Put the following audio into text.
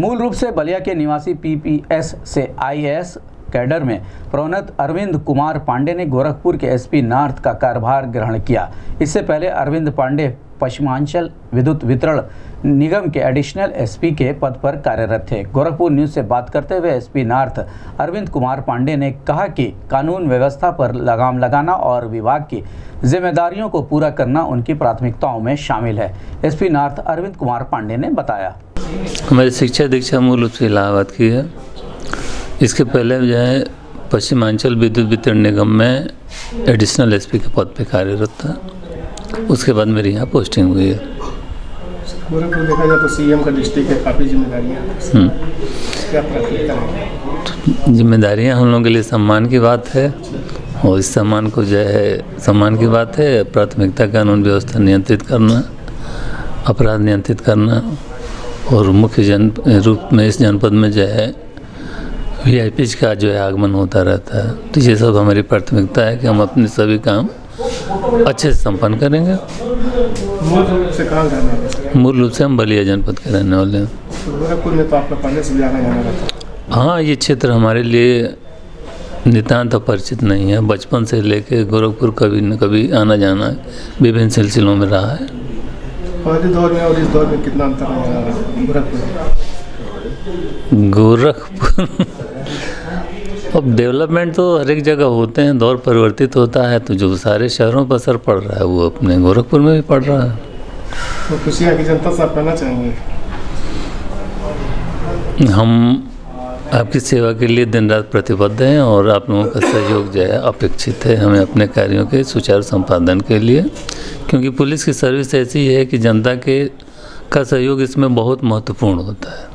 मूल रूप से बलिया के निवासी पीपीएस से आईएएस कैडर में प्रोन्नत अरविंद कुमार पांडे ने गोरखपुर के एसपी नॉर्थ का कार्यभार ग्रहण किया। इससे पहले अरविंद पांडे पश्चिमांचल विद्युत वितरण निगम के एडिशनल एसपी के पद पर कार्यरत थे। गोरखपुर न्यूज़ से बात करते हुए एसपी नॉर्थ अरविंद कुमार पांडे ने कहा कि कानून व्यवस्था पर लगाम लगाना और विभाग की जिम्मेदारियों को पूरा करना उनकी प्राथमिकताओं में शामिल है। एसपी नॉर्थ अरविंद कुमार पांडे ने बताया। हमारी शिक्षा दीक्षा मूल रूप से इलाहाबाद की है इसके पहले जो है पश्चिमांचल विद्युत वितरण निगम में एडिशनल एसपी के पद पे कार्यरत था उसके बाद मेरी यहाँ पोस्टिंग हुई है गोरखपुर देखा जाए तो सीएम का डिस्ट्रिक्ट है काफ़ी जिम्मेदारियाँ। हम्म। है जिम्मेदारियाँ हम लोगों के लिए सम्मान की बात है और इस सम्मान को जो है सम्मान की बात है प्राथमिकता कानून व्यवस्था नियंत्रित करना अपराध नियंत्रित करना और मुख्य जन रूप में इस जनपद में जो है वी का जो है आगमन होता रहता है। तो ये सब हमारी प्राथमिकता है कि हम अपने सभी काम अच्छे से संपन्न करेंगे। मूल रूप से कहाँ जाना मूल रूप से हम बलिया जनपद के रहने वाले हैं। तो तो है। हाँ ये क्षेत्र हमारे लिए नितान्त अपरिचित नहीं है। बचपन से लेके गोरखपुर कभी न कभी आना जाना विभिन्न सिलसिलों में रहा है। पहले दौर में और इस दौर में कितना अंतर है गोरखपुर? गोरखपुर? अब डेवलपमेंट तो हर एक जगह होते हैं दौर परिवर्तित होता है तो जो सारे शहरों पर असर पड़ रहा है वो अपने गोरखपुर में भी पड़ रहा है। तो खुशी यहाँ की जनता से आप कहना चाहेंगे? हम आपकी सेवा के लिए दिन रात प्रतिबद्ध हैं और आप लोगों का सहयोग जो है अपेक्षित है हमें अपने कार्यों के सुचारू संपादन के लिए। क्योंकि पुलिस की सर्विस ऐसी है कि जनता के का सहयोग इसमें बहुत महत्वपूर्ण होता है।